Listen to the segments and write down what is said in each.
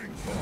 doing?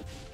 you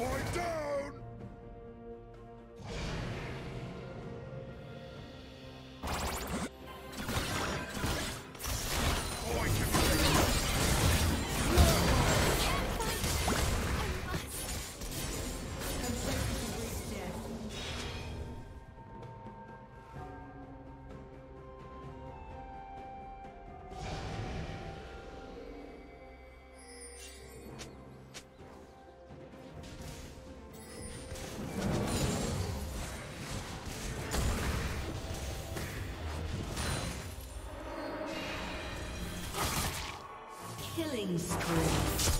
boy down! Killing spree.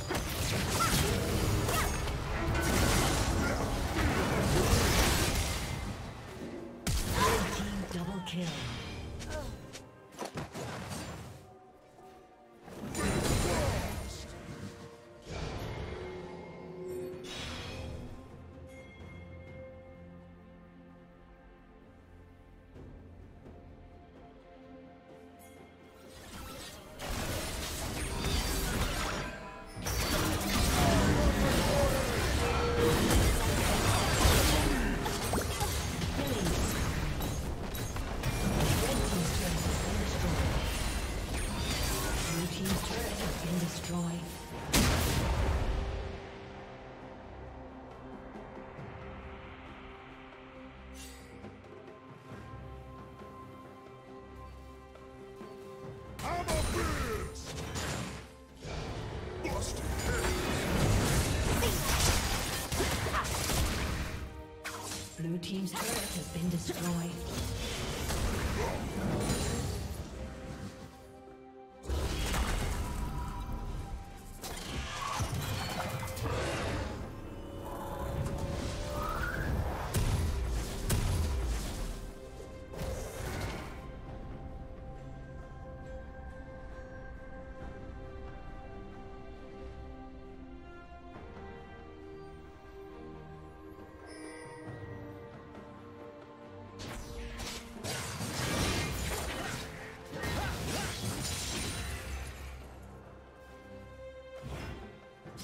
Been destroyed.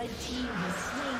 Red team has slain